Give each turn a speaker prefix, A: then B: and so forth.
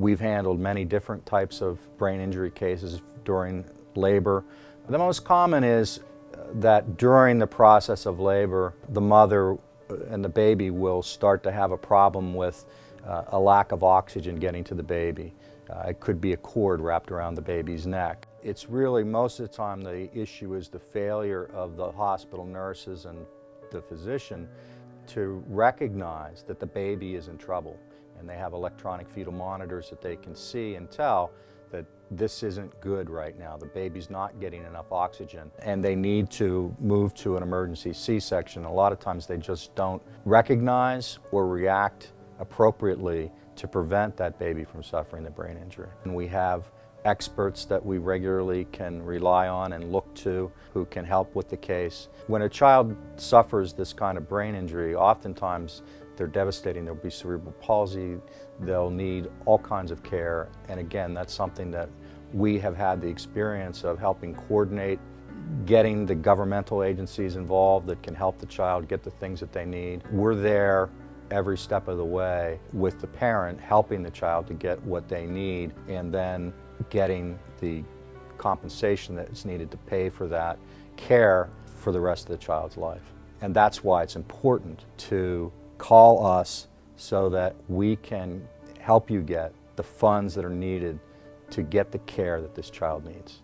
A: We've handled many different types of brain injury cases during labor. The most common is that during the process of labor, the mother and the baby will start to have a problem with uh, a lack of oxygen getting to the baby. Uh, it could be a cord wrapped around the baby's neck. It's really, most of the time, the issue is the failure of the hospital nurses and the physician to recognize that the baby is in trouble. And they have electronic fetal monitors that they can see and tell that this isn't good right now. The baby's not getting enough oxygen and they need to move to an emergency C-section. A lot of times they just don't recognize or react appropriately to prevent that baby from suffering the brain injury. And we have experts that we regularly can rely on and look to who can help with the case. When a child suffers this kind of brain injury, oftentimes they're devastating. There'll be cerebral palsy, they'll need all kinds of care, and again, that's something that we have had the experience of helping coordinate getting the governmental agencies involved that can help the child get the things that they need. We're there every step of the way with the parent helping the child to get what they need and then getting the compensation that's needed to pay for that care for the rest of the child's life. And that's why it's important to call us so that we can help you get the funds that are needed to get the care that this child needs.